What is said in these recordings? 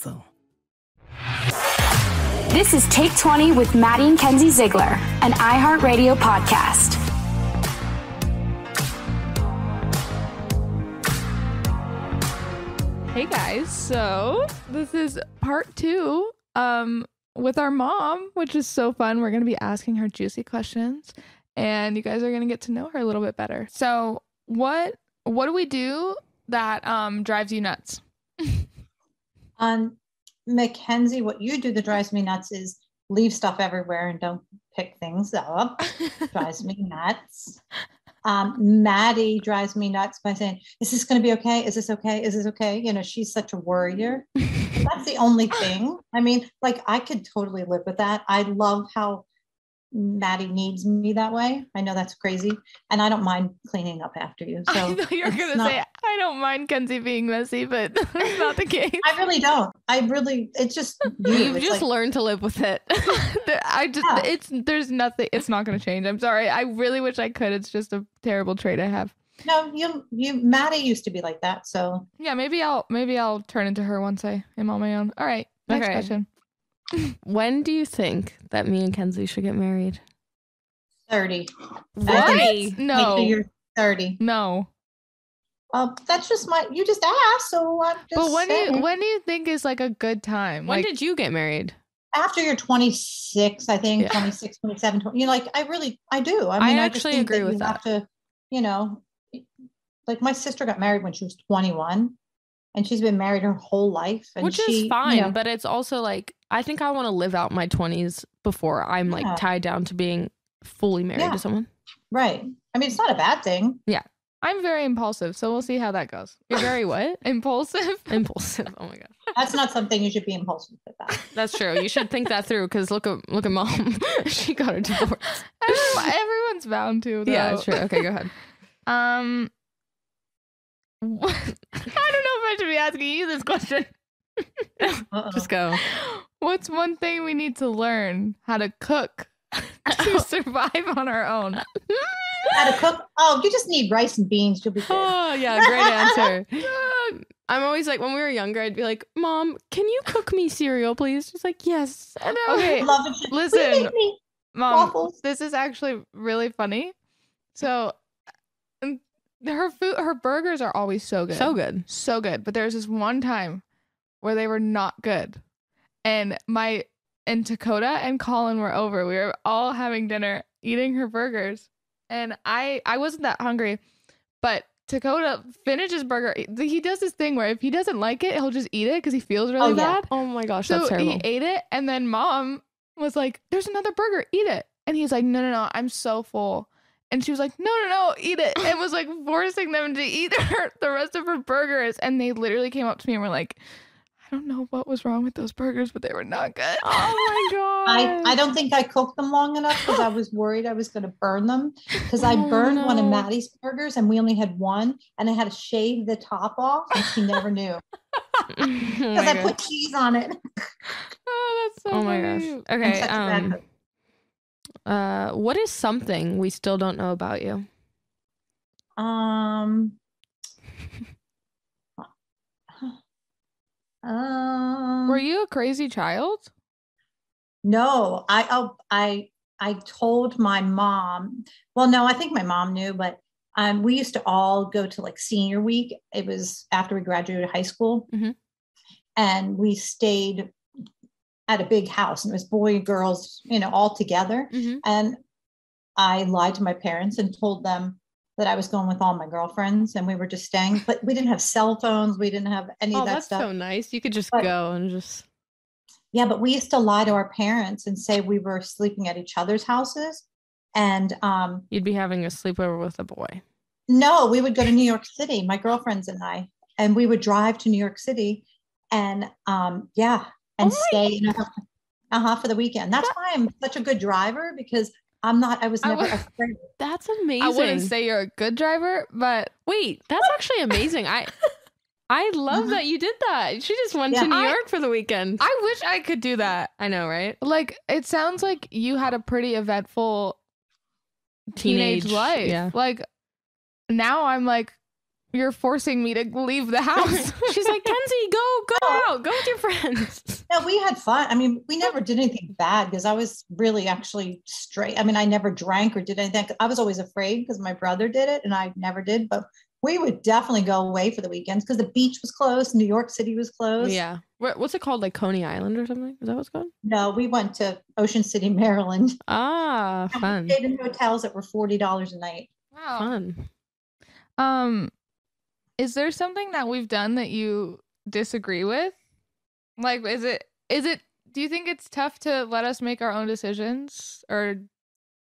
So. This is Take 20 with Maddie and Kenzie Ziegler, an iHeartRadio podcast. Hey guys, so this is part two um with our mom, which is so fun. We're gonna be asking her juicy questions and you guys are gonna get to know her a little bit better. So what what do we do that um drives you nuts? Um, Mackenzie, what you do that drives me nuts is leave stuff everywhere and don't pick things up. drives me nuts. Um, Maddie drives me nuts by saying, "Is this going to be okay? Is this okay? Is this okay?" You know, she's such a worrier. That's the only thing. I mean, like I could totally live with that. I love how Maddie needs me that way. I know that's crazy, and I don't mind cleaning up after you. So you're gonna not- say I don't mind Kenzie being messy, but that's not the case. I really don't. I really. It's just you. You've It's just like- learned to live with it. I just Yeah. it's there's nothing it's not gonna change. I'm sorry. I really wish I could. It's just a terrible trait I have. No, you you Maddie used to be like that. So Yeah, maybe I'll maybe I'll turn into her once I am on my own. All right. Next Okay. question. When do you think that me and Kenzie should get married? 30. What? Wait No. till you're 30. No. Uh, that's just my you just asked, so I'm just But when do you when do you think is like a good time? When Like did you get married? after you're 26, I think Yeah. 26, 27, 20, you know, like I really I do. I I mean, I, just actually agree that with you have to, you know, like my sister got married when she was 21 and she's been married her whole life. And Which she, is you fine, know, but it's also like I think I want to live out my 20s before I'm like Yeah. tied down to being fully married Yeah. to someone. right. I mean, it's not a bad thing. Yeah. I'm very impulsive, so we'll see how that goes. You're very what? Impulsive? Impulsive. Oh my god. That's not something you should be impulsive about. That's true. You should think that through because look at look at mom. she got a divorce. Everyone- Everyone's bound to. Though. yeah, true. Okay, go ahead. Um, what- I don't know if I should be asking you this question. Just go. What's one thing we need to learn how to cook to survive on our own? how to cook. Oh, you just need rice and beans. You'll be good. Oh yeah, great answer. I'm always like when we were younger, I'd be like, "Mom, can you cook me cereal, please?" She's like, "Yes." And I- Okay, Love it. Listen, Mom, waffles? this is actually really funny. So, um, her food, her burgers are always so good, so good. so good. But there was this one time where they were not good, and my and Dakota and Colin were over. We were all having dinner, eating her burgers, and I I wasn't that hungry, but Dakota finishes burger. He does this thing where if he doesn't like it, he'll just eat it because he feels oh, really Oh, yeah. bad. Oh my gosh, So that's terrible. he ate it, and then mom was like, "There's another burger, eat it." And he's like, "No, no, no, I'm so full." And she was like, "No, no, no, eat it," and was like forcing them to eat her, the rest of her burgers. And they literally came up to me and were like, "I don't know what was wrong with those burgers, but they were not good." oh my god. I, I don't think I cooked them long enough because I was worried I was going to burn them. Because I Oh, burned one of. Maddie's burgers and we only had one, and I had to shave the top off, and she never knew Oh because I God. put cheese on it. oh, that's so Oh my funny. gosh. Okay. such a bad Um. Uh. What is something we still don't know about you? Um. Um, Were you a crazy child? No, I oh I I told my mom. Well, no, I think my mom knew, but um, we used to all go to like senior week. It was after we graduated high school, Mhm. and we stayed at a big house, and it was boy and girls, you know, all together. Mm-hmm. And I lied to my parents and told them that I was going with all my girlfriends, and we were just staying. But we didn't have cell phones. We didn't have any Oh, of that that's stuff. so nice. You could just But- go and just. Yeah, but we used to lie to our parents and say we were sleeping at each other's houses. And um, You'd be having a sleepover with a boy. no, we would go to New York City, my girlfriends and I, and we would drive to New York City and um, yeah, and Oh stay in a, uh-huh, for the weekend. That's why I'm such a good driver because I'm not, I was I never would- afraid. That's amazing. I wouldn't say you're a good driver, but Wait, that's actually amazing. I I love Uh-huh. that you did that. She just went Yeah. to New I- York for the weekend. I wish I could do that. I know, right? Like it sounds like you had a pretty eventful teenage, Teenage, life. yeah. Like now I'm like you're forcing me to leave the house. She's like, Kenzie, go, go out, go with your friends. No, we had fun. I mean, we never did anything bad because I was really actually straight. I mean, I never drank or did anything. I was always afraid because my brother did it and I never did. But we would definitely go away for the weekends because the beach was closed. New York City was closed. Yeah. What's it called? Like Coney Island or something? Is that what's called? No, we went to Ocean City, Maryland. Ah, And we fun. stayed in hotels that were forty dollars a night. wow. Fun. Um, is there something that we've done that you disagree with? Like, is it is it? Do you think it's tough to let us make our own decisions, or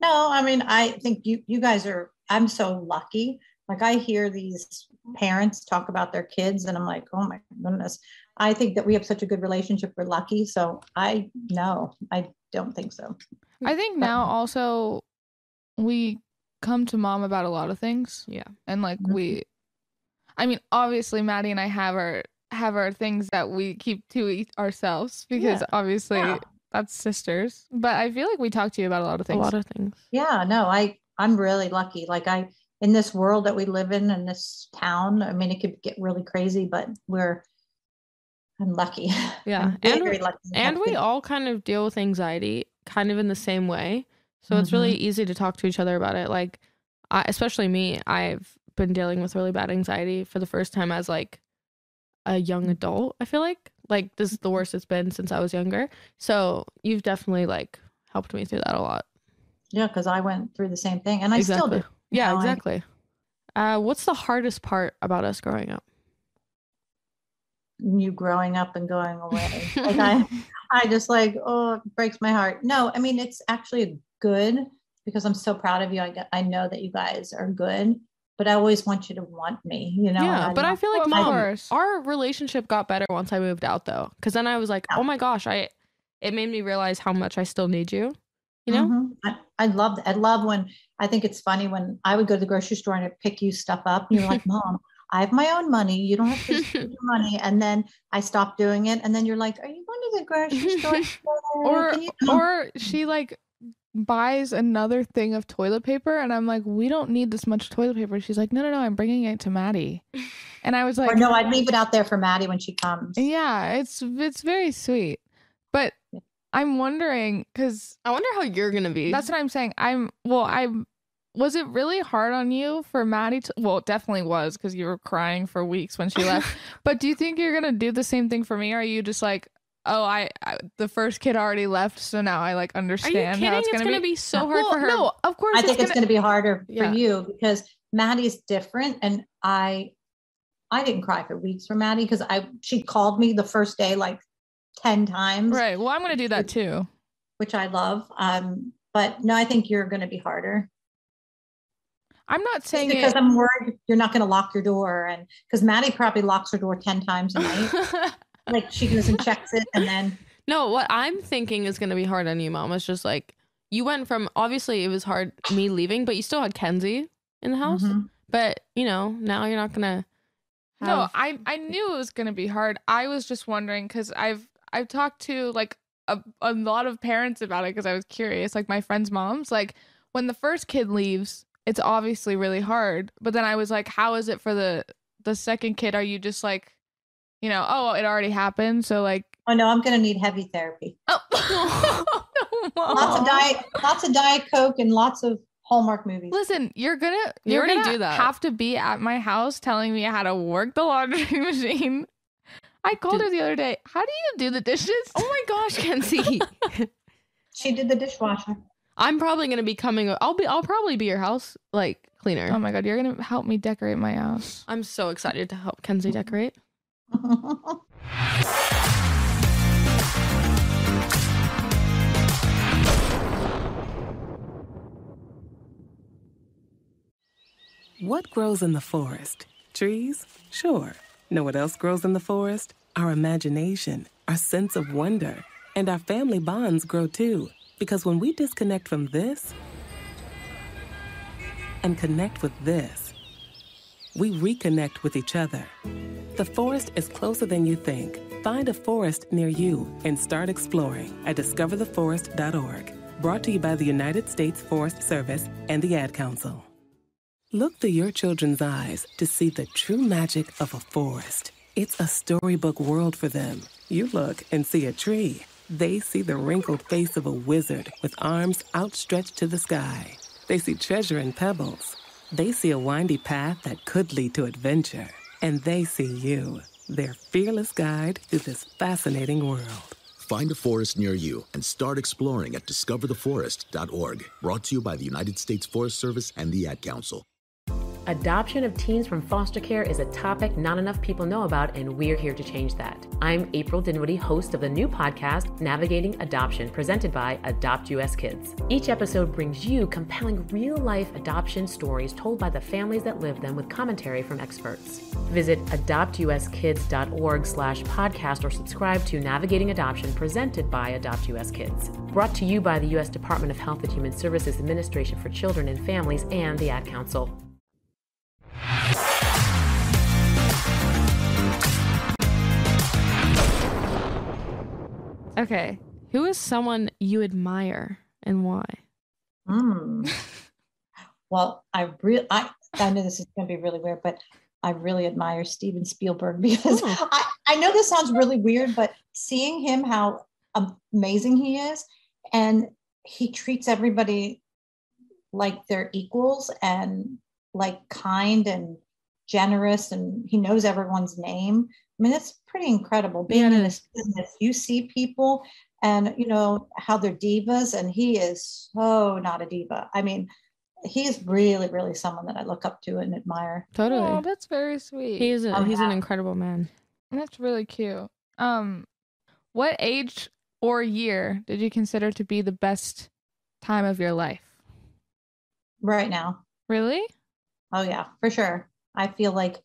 No, I mean, I think you you guys are. I'm so lucky. Like I hear these parents talk about their kids, and I'm like, oh my goodness. I think that we have such a good relationship. We're lucky. So I no, I don't think so. I think now also we come to mom about a lot of things. Yeah. And like Mhm. we I mean, obviously Maddie and I have our have our things that we keep to e- ourselves because Yeah. obviously Yeah. that's sisters. But I feel like we talk to you about a lot of things. A lot of things. Yeah, no, I I'm really lucky. Like I in this world that we live in in this town, I mean it could get really crazy, but we're I'm lucky. Yeah. I'm And, very lucky. and we all kind of deal with anxiety kind of in the same way. So it's really mm-hmm. easy to talk to each other about it. Like, I, especially me, I've been dealing with really bad anxiety for the first time as like a young adult. I feel like like this is the worst it's been since I was younger. So you've definitely like helped me through that a lot. Yeah, because I went through the same thing and I still do. Yeah, Now I- exactly. Uh, what's the hardest part about us growing up? You growing up and going away. like I I just like, oh, it breaks my heart. No, I mean it's actually good because I'm so proud of you. I get, I know that you guys are good, but I always want you to want me, you know. yeah, and but I feel like Well, of mom, our relationship got better once I moved out though, because then I was like, Yeah. oh my gosh, I it made me realize how much I still need you. You know? Mhm. I, I love. I love when I think it's funny when I would go to the grocery store and I'd pick you stuff up and you're like, Mom, I have my own money. You don't have to spend your money. And then I stopped doing it. And then you're like, Are you going to the grocery store? or Can you-" or she like buys another thing of toilet paper and I'm like, "We don't need this much toilet paper." She's like, "No, no, no, I'm bringing it to Maddie." And I was like, or no, I'd leave it out there for Maddie when she comes. Yeah, it's it's very sweet. But I'm wondering cuz I wonder how you're gonna be. that's what I'm saying. I'm well, I'm was it really hard on you for Maddie to well, it definitely was cuz you were crying for weeks when she left. but do you think you're going to do the same thing for me or are you just like, "Oh, I, I the first kid already left, so now I like understand. Are you understand kidding? how it's It's going to gonna be." be so hard Well, for her. No, of course I think it's going to be harder Yeah. for you because Maddie's different. And I, I didn't cry for weeks for Maddie because I, she called me the first day like 10 times. Right. Well, I'm going to do that too. which I love. Um, but no, I think you're going to be harder I'm not Just saying because it, I'm worried you're not going to lock your door, and because Maddie probably locks her door ten times a night. like she goes and checks it, and then no, what I'm thinking is gonna be hard on you, mom. Is just like you went from obviously it was hard me leaving, but you still had Kenzie in the house. Mhm. But you know now you're not gonna. No, I I knew it was gonna be hard. I was just wondering because I've I've talked to like a, a lot of parents about it because I was curious. Like my friends' moms, like when the first kid leaves, it's obviously really hard. But then I was like, how is it for the the second kid? Are you just like, you know, oh, it already happened, so like, oh no, I'm going to need heavy therapy. oh, Lots of diet, lots of diet coke, and lots of Hallmark movies. Listen, you're gonna You you're already gonna do that. have to be at my house telling me how to work the laundry machine. I called Did- her the other day. How do you do the dishes? oh my gosh, Kenzie. She did the dishwasher. I'm probably gonna be coming. I'll be. I'll probably be your house like cleaner. Oh my god, you're gonna help me decorate my house. I'm so excited to help Kenzie decorate. What grows in the forest? Trees? Sure. Know what else grows in the forest? Our imagination, our sense of wonder, and our family bonds grow too. Because when we disconnect from this and connect with this, we reconnect with each other. The forest is closer than you think. Find a forest near you and start exploring at discovertheforest.org. Brought to you by the United States Forest Service and the Ad Council. Look through your children's eyes to see the true magic of a forest. It's a storybook world for them. You look and see a tree. They see the wrinkled face of a wizard with arms outstretched to the sky. They see treasure in pebbles. They see a windy path that could lead to adventure. And they see you, their fearless guide through this fascinating world. Find a forest near you and start exploring at discovertheforest.org. Brought to you by the United States Forest Service and the Ad Council. Adoption of teens from foster care is a topic not enough people know about, and we're here to change that. I'm April Dinwiddie, host of the new podcast, Navigating Adoption, presented by Adopt US Kids. Each episode brings you compelling real life adoption stories told by the families that live them with commentary from experts. Visit adoptuskids.org slash podcast or subscribe to Navigating Adoption, presented by Adopt US Kids. Brought to you by the U.S. Department of Health and Human Services Administration for Children and Families and the Ad Council. Okay. Who is someone you admire and why? Mm. well, I really, I, I know this is going to be really weird, but I really admire Steven Spielberg because Oh. I, I know this sounds really weird, but seeing him, how amazing he is, and he treats everybody like they're equals and like kind and generous, and he knows everyone's name. I mean, it's pretty incredible being Yeah, in this business. You see people and you know how they're divas, and he is so not a diva. I mean, he's really, really someone that I look up to and admire. Totally. Oh, that's very sweet. he is a, Oh, he's an incredible man. That's really cute. Um, what age or year did you consider to be the best time of your life? Right now, Really? Oh yeah, for sure. I feel like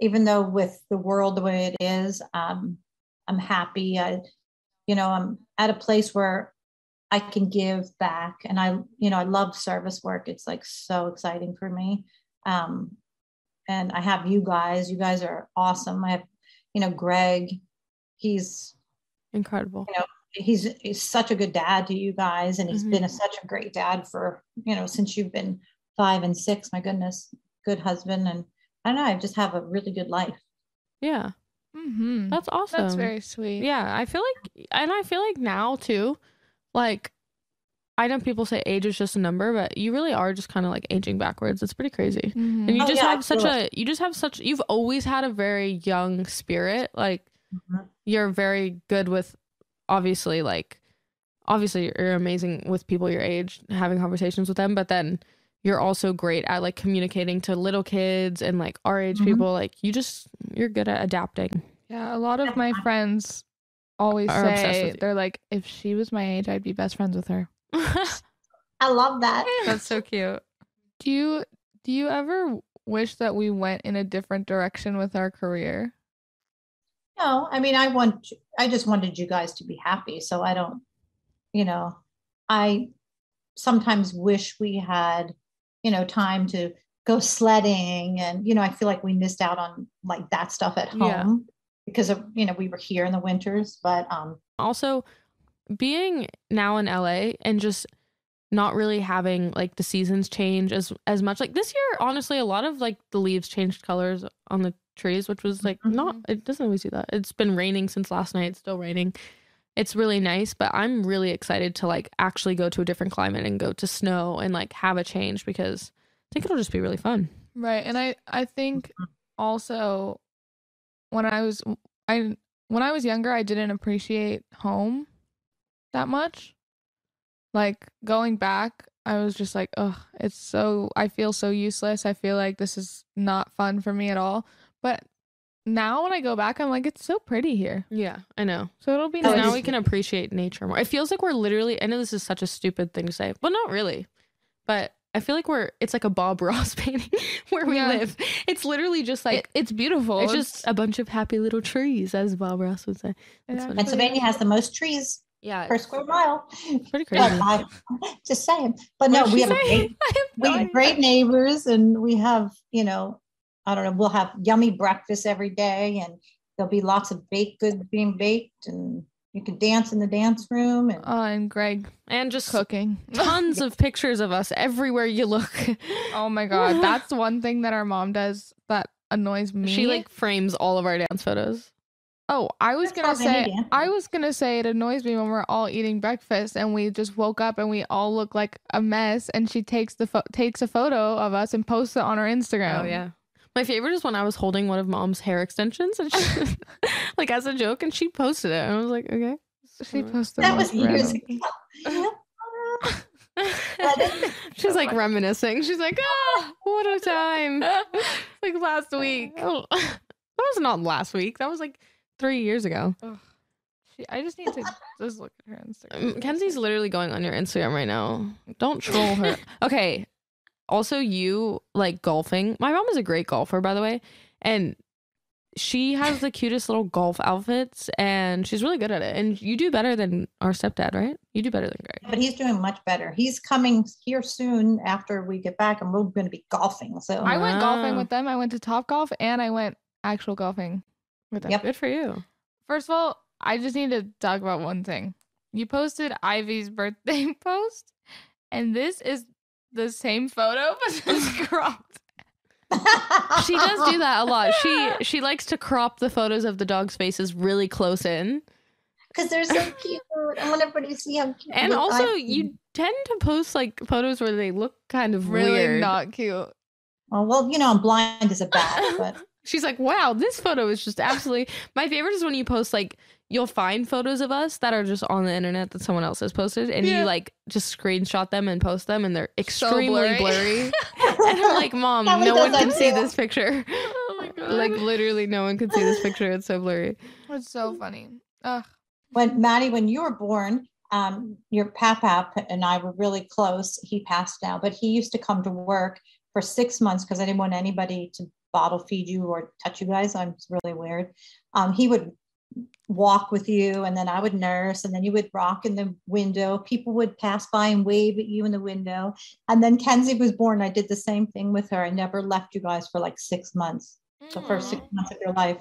even though with the world the way it is, um, I'm happy. I, you know, I'm at a place where I can give back, and I, you know, I love service work. It's like so exciting for me. Um, and I have you guys. You guys are awesome. I have, you know, Greg. He's Incredible. You know, he's he's such a good dad to you guys and he's Mhm. been a, such a great dad for you know since you've been five and six my goodness good husband and i don't know i just have a really good life Yeah. Mm-hmm. That's awesome. That's very sweet. Yeah, I feel like, and I feel like now too, like, I know people say age is just a number, but you really are just kind of like aging backwards. It's pretty crazy. Mhm. And you Oh, just yeah, I have such a, you just have such, you've always had a very young spirit. Like, Mhm. you're very good with, obviously, like, obviously you're amazing with people your age, having conversations with them, but then you're also great at like communicating to little kids and like our age Mhm. people. Like, you just, you're good at adapting. Yeah, a lot of my friends always Are say they're like, if she was my age, I'd be best friends with her. i love that That's so cute. Do you do you ever wish that we went in a different direction with our career? no i mean i want i just wanted you guys to be happy so i don't you know i sometimes wish we had you know time to go sledding and you know i feel like we missed out on like that stuff at home Yeah. because of you know we were here in the winters but um also being now in LA and just not really having like the seasons change as as much like this year honestly a lot of like the leaves changed colors on the trees which was like not it doesn't always do that. It's been raining since last night it's still raining it's really nice but i'm really excited to like actually go to a different climate and go to snow and like have a change because i think it'll just be really fun Right. And I I think also when I was I when I was younger, I didn't appreciate home that much. Like going back, I was just like, "Oh, it's so I feel so useless. I feel like this is not fun for me at all." But now when I go back, I'm like, "It's so pretty here." yeah i know So it'll be Because nice. now we can appreciate nature more. It feels like we're literally. I know this is such a stupid thing to say, but not really. But I feel like we're. It's like a Bob Ross painting where we Yeah. live. It's literally just It- like it's beautiful. it's just a bunch of happy little trees, as Bob Ross would say. it It's funny. actually pennsylvania has the most trees Yeah, per square mile it's pretty But crazy. I, just saying but no What'd we have a great I have we have great neighbors and we have you know i don't know we'll have yummy breakfast every day and there'll be lots of baked goods being baked and You can dance in the dance room and Oh, and Greg And just cooking. tons of pictures of us everywhere you look. oh my god, that's one thing that our mom does that annoys me. She like frames all of our dance photos. Oh, I was That's gonna say. I was gonna say it annoys me when we're all eating breakfast and we just woke up and we all look like a mess and she takes the pho- takes a photo of us and posts it on her Instagram. Oh yeah. My favorite is when I was holding one of mom's hair extensions and she, like as a joke and she posted it. And I was like, okay. She posted that was most years ago. She's like reminiscing. She's like, ah, what a time. like last week. Oh, that was not last week. That was like three years ago. She, I just need to just look at her Instagram. Um, Kenzie's literally going on your Instagram right now. Don't troll her. okay. Also, you like golfing. My mom is a great golfer, by the way. And she has the cutest little golf outfits and she's really good at it. And you do better than our stepdad, right? You do better than Greg. but he's doing much better. He's coming here soon after we get back, and we're going to be golfing. So I went golfing with them. I went to Top Golf and I went actual golfing with them. Yep. Good for you. First of all, I just need to talk about one thing. You posted Ivy's birthday post, and this is the same photo, but it's cropped. She does do that a lot. She she likes to crop the photos of the dog's faces really close in. because they're so cute. I want everybody to see how cute. And look also I- you tend to post like photos where they look kind of Really weird. not cute. Oh, well, you know, I'm blind as a bat, but She's like, wow, this photo is just absolutely. My favorite is when you post like you'll find photos of us that are just on the internet that someone else has posted, and Yeah. you like just screenshot them and post them, and they're So extremely blurry. blurry. and I'm like, mom, Kelly no one that can see this picture. oh my god. like literally, no one can see this picture. It's so blurry. it's so funny. Ugh. when Maddie, when you were born, um, your pap and I were really close. He passed now, but he used to come to work for six months because I didn't want anybody to bottle feed you or touch you guys. I'm really weird. Um, he would walk with you and then I would nurse and then you would rock in the window. People would pass by and wave at you in the window. And then Kenzie was born. I did the same thing with her. I never left you guys for like six months, the first six mm. months of your life.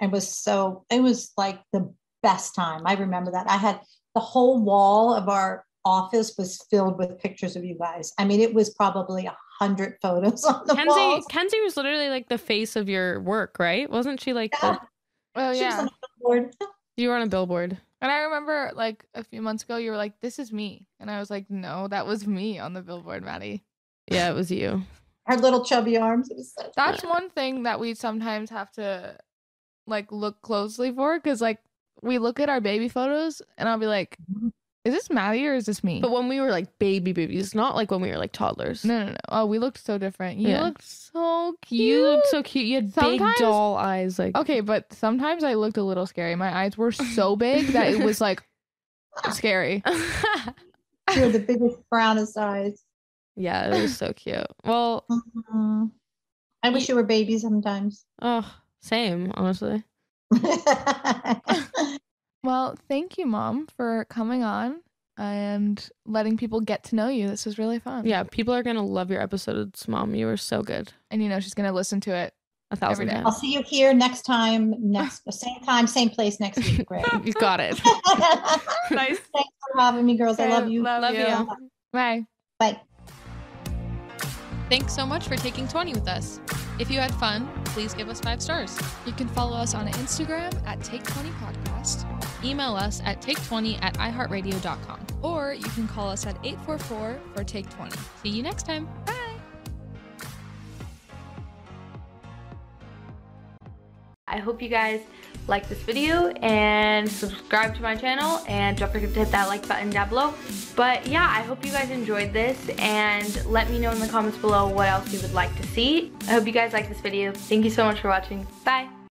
It was so, it was like the best time. I remember that. I had the whole wall of our office was filled with pictures of you guys. I mean, it was probably a hundred photos on the Kenzie, walls. Kenzie was literally like the face of your work, right? Wasn't she like Yeah. the, Oh She was yeah. on the board. you were on a billboard? And I remember like a few months ago, you were like, "This is me," and I was like, "No, that was me on the billboard, Maddie." Yeah, it was you. Her little chubby arms. It was so That's one thing that we sometimes have to like look closely for because like we look at our baby photos and I'll be like, mm-hmm. "Is this Maddie or is this me?" But when we were like baby babies, not like when we were like toddlers. no, no, no. Oh, we looked so different. You Yeah. looked so cute. You looked so cute. You had big doll eyes. Like Okay, but sometimes I looked a little scary. My eyes were so big that it was like scary. you had the biggest, brownest eyes. yeah, it was so cute. Well, Mhm. I wish you were baby sometimes. oh, same, honestly. Well, thank you, Mom, for coming on and letting people get to know you. This was really fun. Yeah, people are gonna love your episodes, Mom. You were so good. And you know, she's going to listen to it. A thousand day. I'll see you here next time, next same time, same place next week, Great. You got it. Nice. Thanks for having me, girls. I love you. Love, Love you. you. Bye. Bye. Thanks so much for taking 20 with us. If you had fun, please give us five stars. You can follow us on Instagram at Take20 Podcast, Email us at take20 at iheartradio.com. or you can call us at 844 for Take 20. See you next time. Bye. I hope you guys like this video and subscribe to my channel and don't forget to hit that like button down below. But yeah, I hope you guys enjoyed this and let me know in the comments below what else you would like to see. I hope you guys like this video. Thank you so much for watching. Bye.